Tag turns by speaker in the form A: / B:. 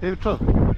A: They were.